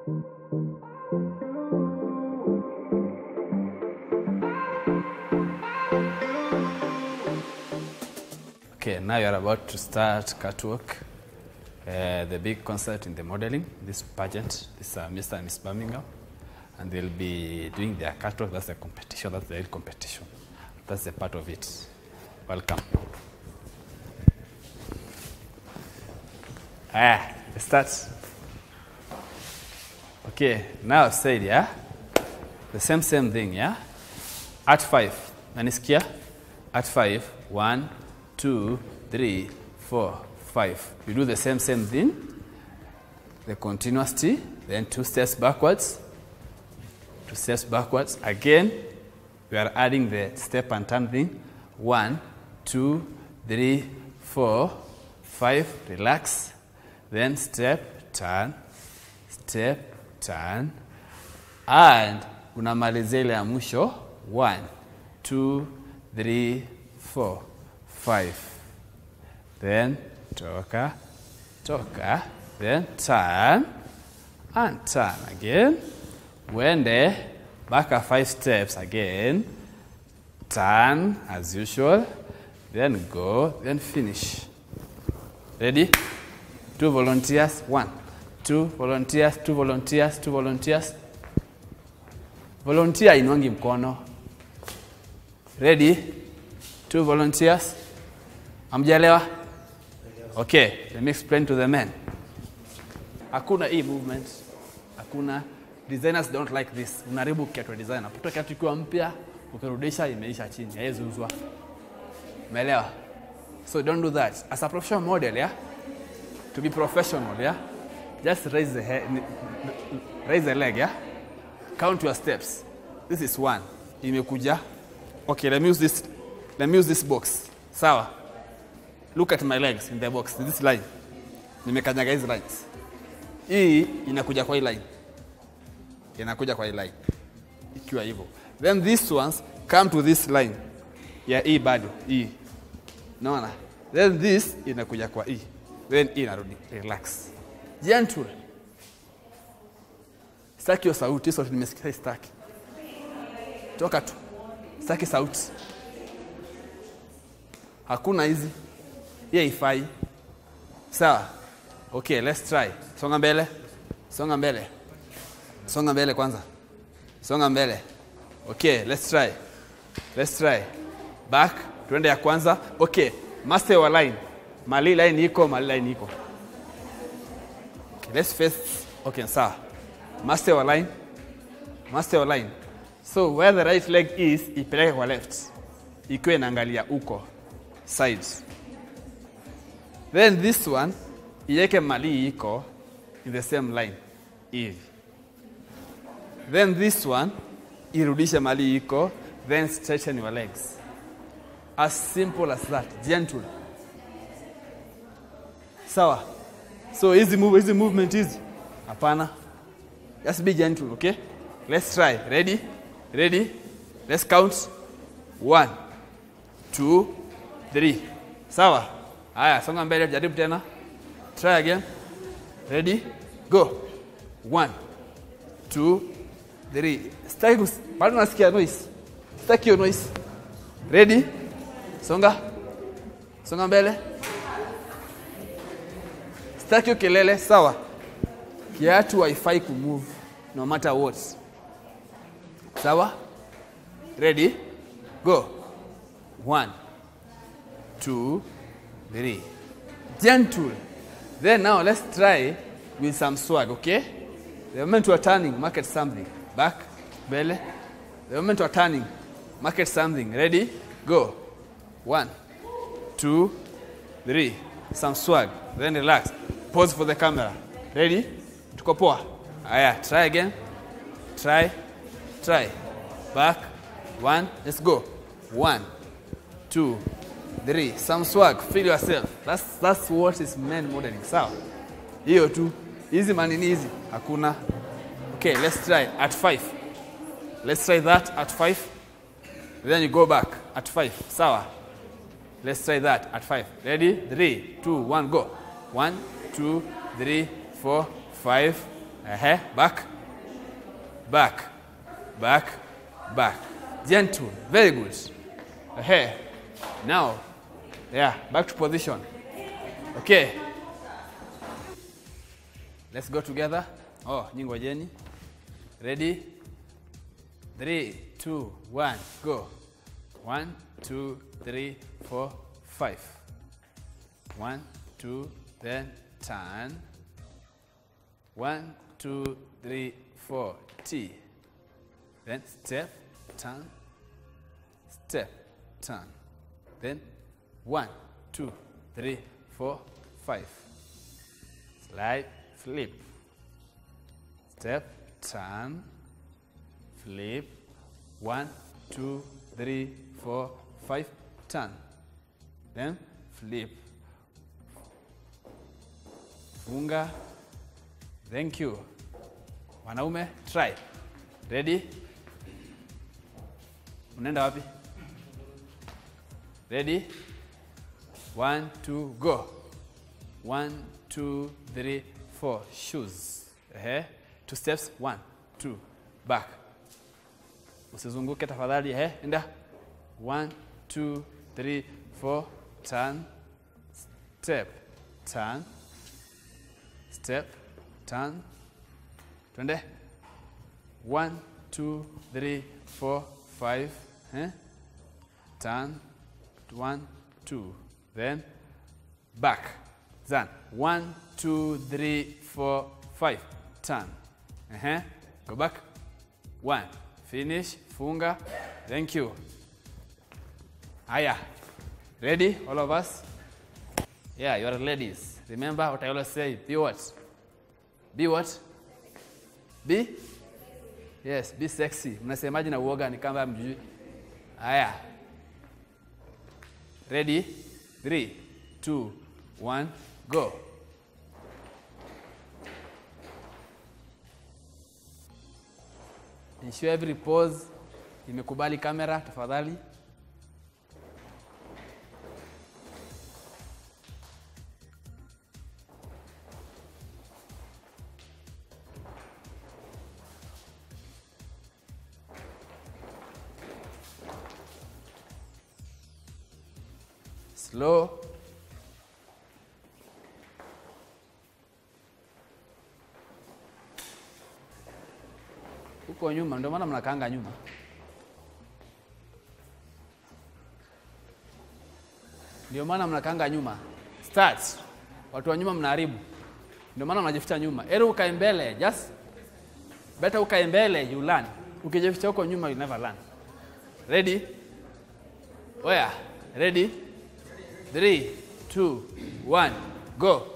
Okay, now you're about to start catwalk, uh, the big concert in the modeling, this pageant, this uh, Mr. and Miss Birmingham, and they'll be doing their catwalk. That's the competition. That's the real competition. That's the part of it. Welcome. Ah, start. Okay, now I've said, yeah, the same same thing, yeah. At five, nanisikia? At five, one, two, three, four, five. You do the same same thing, the continuous T, then two steps backwards, two steps backwards. Again, we are adding the step and turn thing. One, two, three, four, five. Relax. Then step, turn, step, turn, and unamalizia ile ya mwisho. One, two, three, four, five. Then toka, toka, then turn, and turn again. Wende back a five steps again. Turn as usual. Then go, then finish. Ready? Two volunteers. One, two volunteers, two volunteers, two volunteers. Volunteer inwangi mkono. Ready? Two volunteers. Amjalewa? Okay, let me explain to the men. Hakuna hii movement. Hakuna designers don't like this. Unaribu kiatu designer. Puta kiatu ikiwa mpya, ukirudisha imeisha chini. Haiwezi uzwa. Umeelewa? So don't do that. As a professional model, yeah? To be professional, yeah? Just raise the head, raise the leg, yeah? Count your steps. This is one. Imekuja. Okay, let me use this. Let me use this box. Sawa. Look at my legs in the box. in This line. Nimekanyaga hizi lines. Hii inakuja kwa hii line. Inakuja kwa hii line. Ikiwa hivyo. Then these ones come to this line. Ya hii bado. Hii. Naona? Then this inakuja kwa hii. Then hii inarudi. Relax. Gentle. Sitaki hiyo sauti, sauti nimesikia sitaki. Toka tu. staki sauti. Hakuna hizi. Hiyo ifai. Sawa? Okay, let's try. Songa mbele. Songa mbele. Songa mbele kwanza. Songa mbele. Okay, let's try. Let's try. Back. Tuende ya kwanza. Okay, master wa line. Mali line iko, mali line iko. Let's face. Okay, sawa. Master wa line. Master wa line. So where the right leg is, ipeleke kwa left. Ikiwa inaangalia uko sides. Then this one iweke mali iko in the same line hivi. Then this one irudishe mali iko, then straighten your legs. As simple as that, gentle. Sawa. So hizi move, hizi movement hizi hapana. Just be gentle, okay? Let's try. Ready? Ready? Let's count. One, two, three. Sawa. Haya, songa mbele, jaribu tena. Try again. Ready? Go. One, two, three. Sitaki. Bado nasikia noise. Sitaki hiyo noise. Ready? Songa. Songa mbele. Sitaki kelele. Sawa. Kiatu haifai kumove no matter what. Sawa? Ready? Go. One, two, three. Gentle. Then now let's try with some swag, okay? The moment we are turning, market something. Back, bele. The moment we are turning, market something. Ready? Go. One, two, three. Some swag. Then relax. Pose for the camera. Ready? Tuko poa. Aya, try again. Try. Try. Back. One. Let's go. One, two, three. Some swag. Feel yourself. That's, that's what is men modeling. Sawa? Hiyo tu. Hizi manini hizi. Hakuna. Okay, let's try at five. Let's try that at five. Then you go back at five. Sawa? Let's try that at five. Ready? Three, two, one, go. One, two, three, four, five. Ehe, back, back, back, back. Gentle, very good. Ehe. Now, yeah, back to position. Okay. Let's go together. Oh, nyinyi ngojeni. Ready? Three, two, one, go. One, two, three, four, five. One, two, then turn. One, two, three, four, T. Then step, turn, step, turn. Then one, two, three, four, five. Slide, flip. Step, turn, flip. One, two, three, four, five, turn. Then flip. Funga. Thank you. Wanaume, try. Ready? Unaenda wapi? Ready? One, two, go. One, two, three, four. Shoes. Ehe. Two steps. One, two, back. Usizunguke tafadhali. Ehe, enda. One, two, three, four. Turn. Step. Turn. Step. Turn. Twende. One, two, three, four, five. Eh? Turn. One, two. Then back. Then one, two, three, four, five. Turn. Uh-huh. Go back. One. Finish. Funga. Thank you. Aya. Ready, all of us? Yeah, you are ladies. Remember what I always say. Be what? Be what? Be? Yes, be sexy. Mnasemaje na uoga ni kama mjui? Haya. Ready? Three, two, one, go. Ensure every pose imekubali kamera tafadhali. Ndio maana mnakaanga nyuma. Ndio maana mnakaanga nyuma. Start. Watu wa nyuma mnaharibu. Ndio maana mnajificha nyuma. Eri ukae mbele, just better ukae mbele you learn. Ukijificha huko nyuma you never learn. Ready? where ready? Three, two, one, go.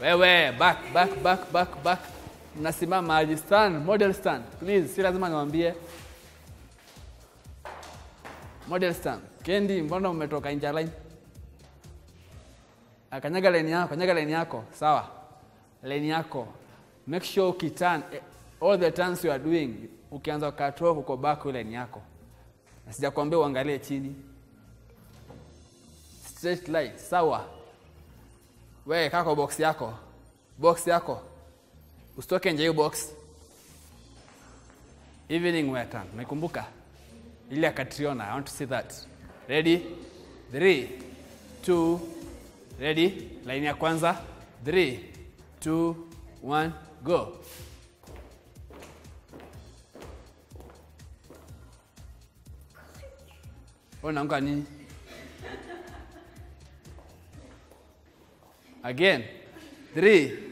Wewe, back, back, back, back, back. Mnasimama aje stand, model stand. Please, si lazima niwaambie. Model stand. Kendi, mbona umetoka nje line? Akanyaga line yako, kanyaga line yako. Sawa. Line yako. Make sure ukiturn eh, all the turns you are doing, ukianza kukatoa huko back line yako. Na sijakwambia uangalie chini straight line sawa. We kako box yako, box yako, usitoke nje hiyo box. Evening wear turn, umekumbuka ile? I want to see that. Ready? Three, two, ready? laini ya kwanza. Three, two, one, go. Unaanguka nini? Again. Three.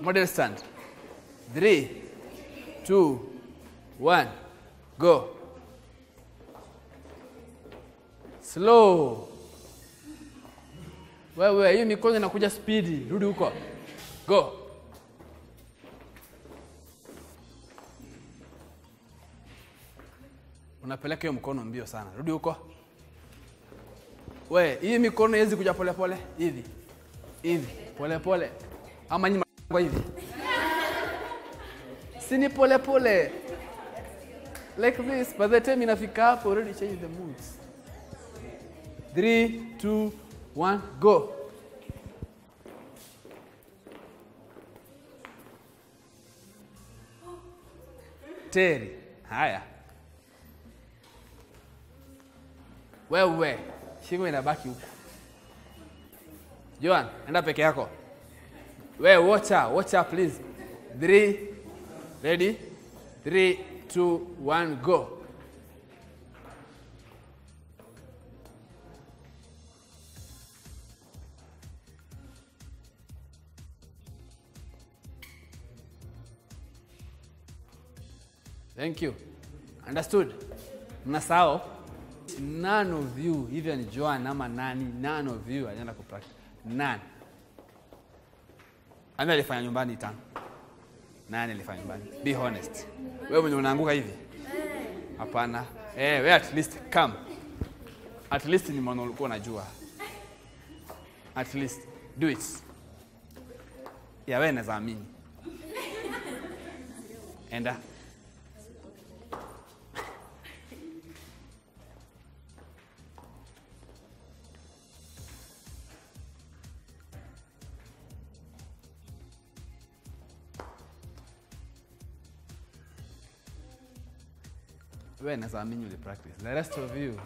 Model stand. Three, two, one, go. Slow. Wewe, hiyo mikono inakuja spidi. Rudi huko. Go. Unapeleka hiyo mkono mbio sana. Rudi huko. We, hii mikono iwezi kuja polepole hivi hivi polepole, ama nyuma kwa hivi, si ni polepole like this. By the time inafika hapo, already change the moods. 3 2 1 go. Teri. Haya. Wewe, shingo inabaki huko. Joan, enda peke yako. Her, watch her please. Three, ready? Three, two, one, go. Thank you. Understood? Mnasahau? None of you, even Joan ama nani, none of you alienda kupractice. None. Nani alifanya nyumbani tano? Nani alifanya nyumbani? Be honest. Wewe mwenye unaanguka hivi? Hapana. Eh, wewe at least come. At least ni mwana ulikuwa unajua. At least do it. Ya wewe naweza amini. Enda. Wewe naweza amini uli practice. The rest of you,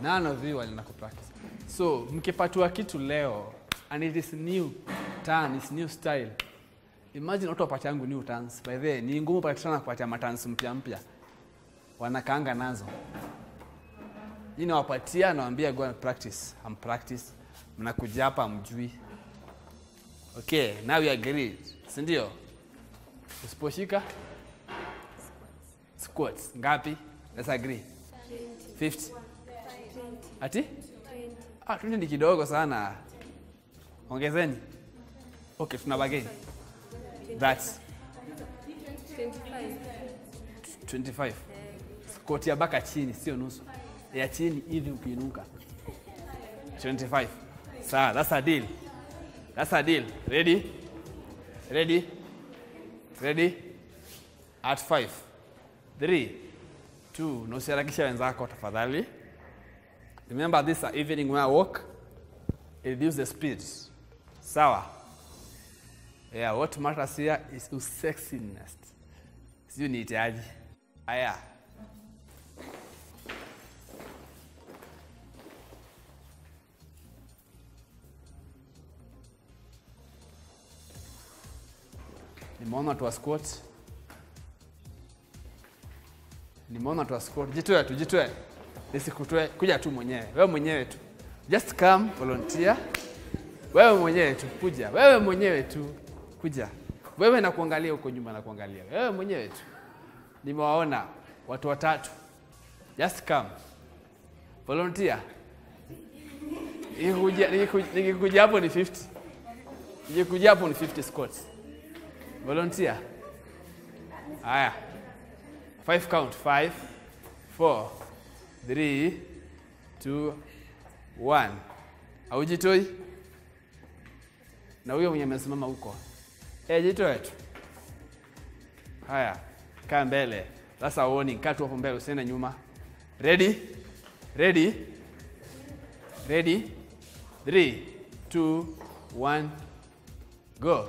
none of you walienda ku practice. So mkipatiwa kitu leo and it is new turn, it's new style. Imagine watu wapatia yangu new turns. By the way, ni ngumu patikana kupatia matans mpya mpya. Wanakaanga nazo. Nyinyi nawapatia nawaambia go and practice. Am practice. Mnakuja hapa mjui. Okay, now we agreed. Si ndio? Usiposhika squats ngapi? Let's agree. 50. Ati? Ah, 20 ni kidogo sana. Ongezeni. Okay, tuna bageni. That's 25. Koti ya baka chini, sio nusu. Ya chini hivi ukiinuka. 25. Sawa, that's a deal. That's a deal. Ready? Ready? Ready? At 5. 3 2 na usiharakisha wenzako tafadhali. Remember this are evening when I walk. Reduce the speed. Sawa? Yeah, what matters here is your sexiness. Sijui niiteaje. Aya. Nimeona watu wa squat. Wa squat. Jitoe tu, jitoe. Nisikutoe, kuja tu mwenyewe. Wewe mwenyewe tu. Just come, volunteer. Wewe mwenyewe tu, kuja. Wewe mwenyewe tu, kuja. Wewe na kuangalia huko nyuma na kuangalia. Wewe mwenyewe tu. Nimewaona watu watatu. Just come. Volunteer. Nikikuja nikiku- nikikuja hapo ni 50. Nikikuja hapo ni 50 squats. Volunteer. Haya. Five count. Five, four, three, two, one. Aujitoi? Na huyo mwenye amesimama huko. Eh, jitoe tu. Haya. Kaa mbele. Sasa warning, kaa hapo mbele usiende nyuma. Ready? Ready? Ready? Three, two, one, go.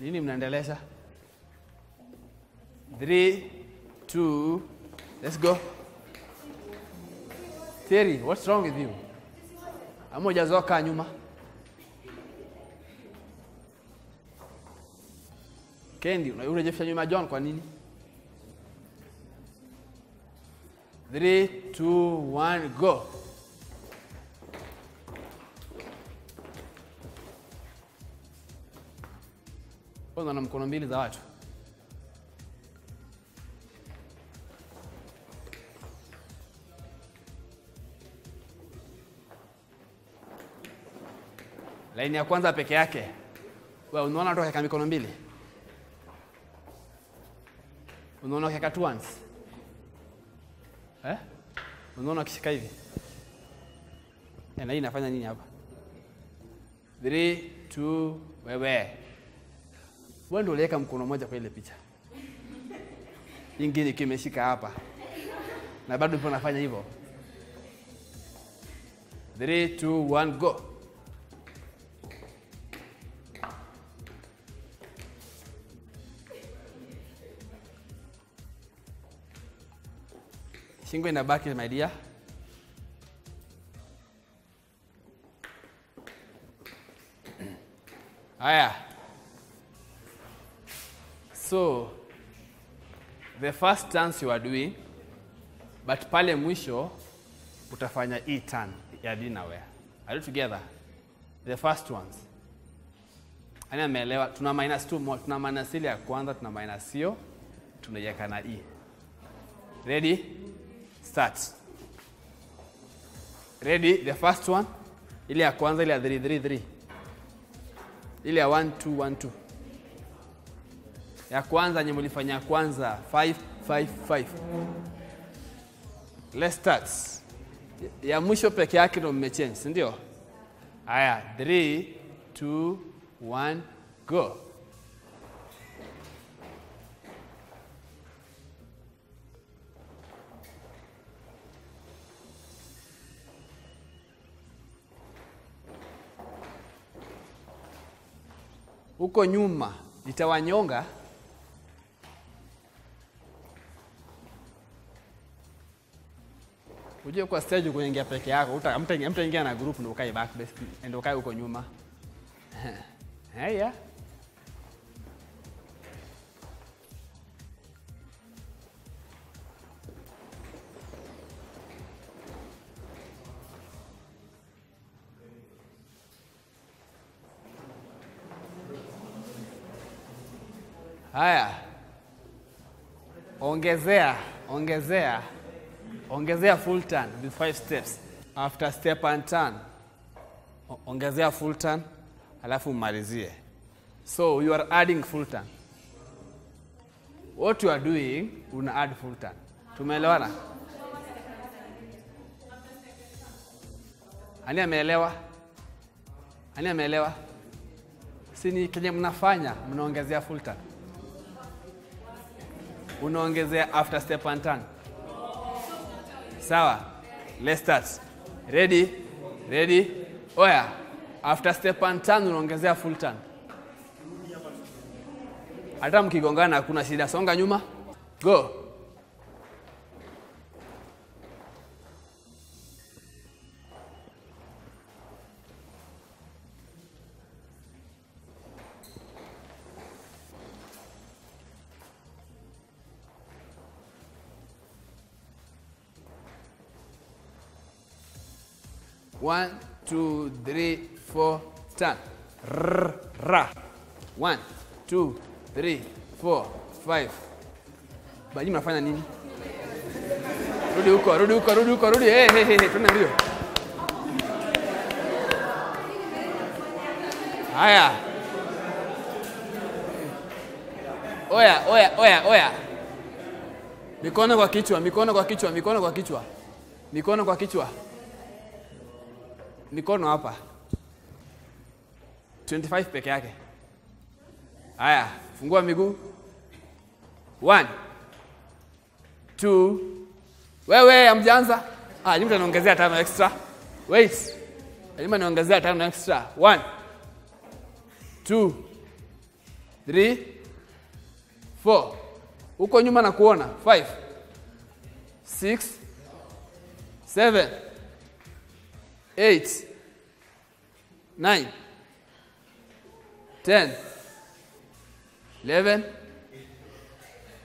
Nini mnaendeleza Three, two, let's go. Terry, what's wrong with you? Ama hujazoea nyuma? Kendi, una- unajifanya nyuma John kwa nini? Three, two, one, go. Kwanza na mkono mbili za watu. Laini ya kwanza peke yake. Wewe unaona watu wakiweka mikono mbili? Unaona wakiweka two hands? Eh? Unaona wakishika hivi? Eh, na hii inafanya nini hapa? 3 2 wewe wewe ndio uliweka mkono mmoja kwa ile picha, ingine kimeshika hapa, na bado ipo nafanya hivyo. 3 2 1 go. Shingo inabaki my dear. Haya. So the first dance you are doing but pale mwisho utafanya e turn ya dinaware. Are you together? The first ones. Ani ameelewa tuna minus two mo, tuna minus ile ya kwanza tuna minus hiyo tunaiweka na e. Ready? Start. Ready? The first one. Ile ya kwanza ile ya 3 3 3. Ile ya 1 2 1 2. Ya kwanza yenye mlifanya ya kwanza 5 5 5. Let's start. Ya mwisho peke yake ndo mmechange, si ndio? Haya, 3 2 1 go. Huko nyuma nitawanyonga Ujue kwa stage kuingia peke yako, mtaingia na group ndio ukae back ndio ukae huko nyuma. Haya. Haya. Ongezea, ongezea. Ongezea full turn with five steps. After step and turn. Ongezea full turn alafu umalizie. So you are adding full turn. What you are doing, una add full turn. Tumeelewana? Ani ameelewa? Ani ameelewa? Si ni kenye mnafanya, mnaongezea full turn. Unaongezea after step and turn. Sawa. Let's start. Ready? Ready? Oya. After step and turn unaongezea full turn. Hata mkigongana hakuna shida. Songa nyuma. Go. Two, three, four, turn. Rrr, ra. One, two, three, four, five. Baji mnafanya nini? Rudi huko, rudi huko, rudi huko, rudi. Hey, hey, hey, tuna mbio. Haya. Oya, oya, oya, oya. Mikono kwa kichwa, mikono kwa kichwa, mikono kwa kichwa. Mikono kwa kichwa mikono hapa 25 peke yake. Haya, fungua miguu. One, two. Wewe amjaanza? Ah, nyuma naongezea tano extra. Wait. Nyuma naongezea tano extra. One, two, three, four. Huko nyuma na kuona. Five, six, seven, eight, nine, ten, eleven,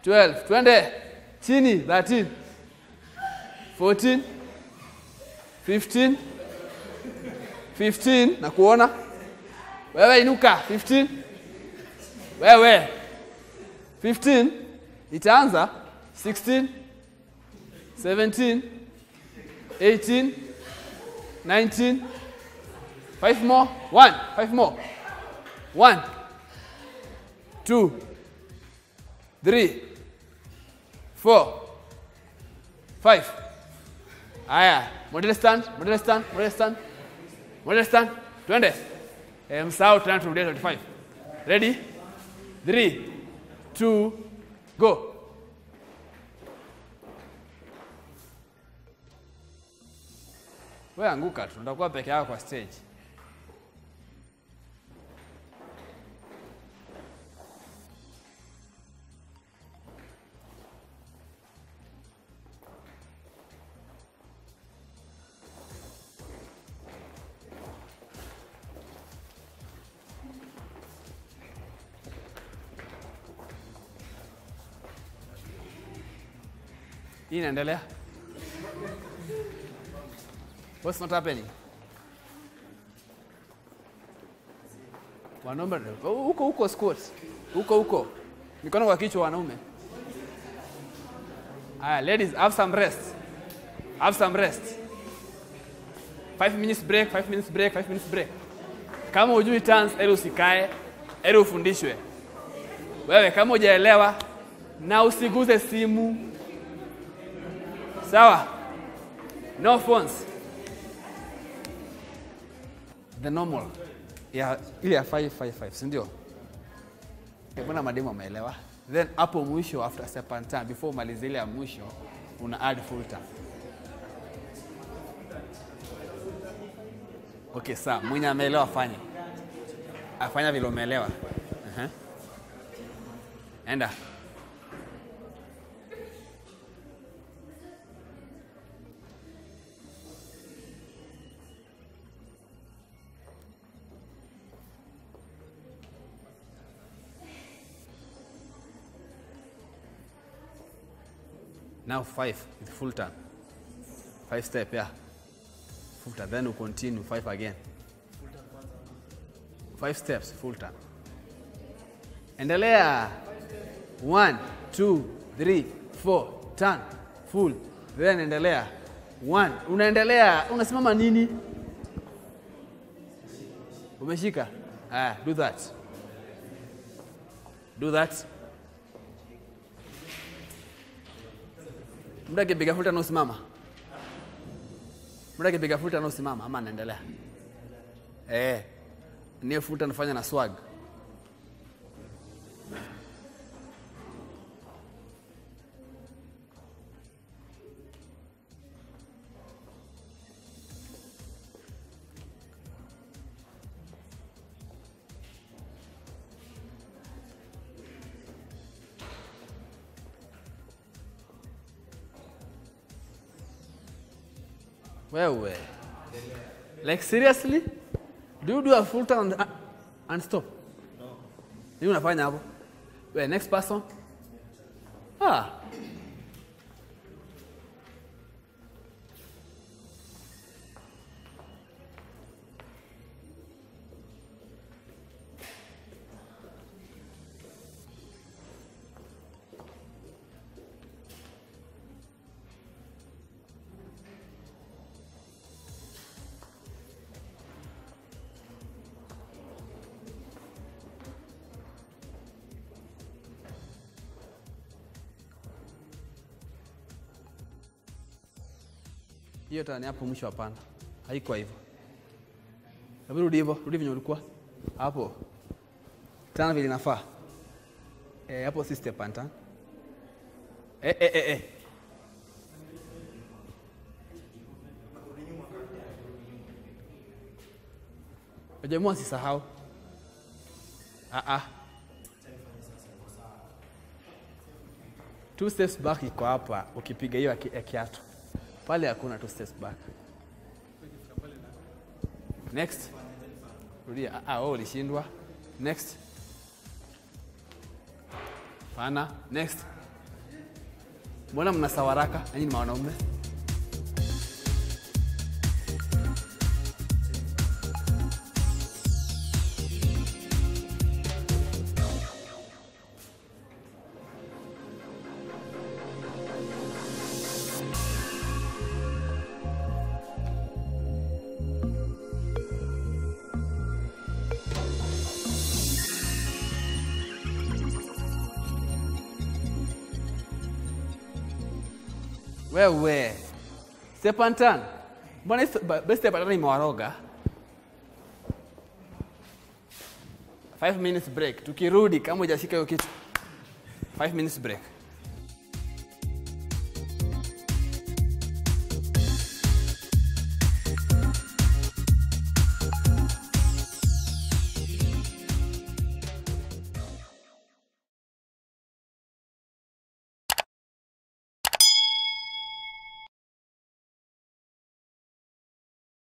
twelve. Twende chini. Thirteen, fourteen, fifteen, fifteen. Na kuona wewe, inuka. Fifteen, wewe. Fifteen itaanza. Sixteen, seventeen, eighteen. 19 five more. One. Five more. One. Two. Three. Four. Five. Haya model stand. Model stand. Model stand. Model stand. Twende. Eh, msahau tena turudia 25 ready? Three. Two. Go Wewe anguka tu, utakuwa peke yako kwa stage. Hii inaendelea. What's not happening? Wanaume huko huko squat. Huko huko. Mikono kwa kichwa wanaume. Aya, ladies, have some rest. Have some rest. Five minutes break, five minutes break, five minutes break. Kama hujui turns, ili usikae, ili ufundishwe. Wewe kama hujaelewa na usiguze simu. Sawa? No phones. The normal. Ya ile ya 555, si ndio? Eh, Mbona mademu ameelewa? Then hapo mwisho after second time before umalize ile ya mwisho una add full time. Okay, sawa. Mwenye ameelewa afanye. Afanya vile umeelewa. Uh-huh. Enda. Now five with full turn. Five step, yeah. Full turn. Then you continue five again. Five steps, full turn. Endelea. One, two, three, four, turn, full. Then endelea. One. Unaendelea. Unasimama nini? Umeshika? Ah, do that. Do that. Muda piga futa usimama. Muda akipiga full na usimama ama anaendelea? Eh. Niyo futa nafanya fanya na swag. Like seriously? Do you do a full turn and, and stop? No. Unafanya hapo? Wewe next person? Ah. Hiyo tani hapo mwisho hapana. Haikuwa hivyo. Hebu rudi hivyo, rudi venye ulikuwa. Hapo. Tana vile inafaa. Eh, hapo si step and turn. Eh eh eh eh. Unajua asisahau. Ah ah. Two steps back iko hapa ukipiga hiyo ya kiatu. Pale hakuna two steps back. Next. Rudia. Ah, ah, wewe ulishindwa. Next. Pana. Next. Mbona mnasawaraka? Nanyi ni wanaume. Wewe. sepantan. Mbona and imewaroga? Five minutes break. Tukirudi kama hujashika hiyo kitu. Five minutes break.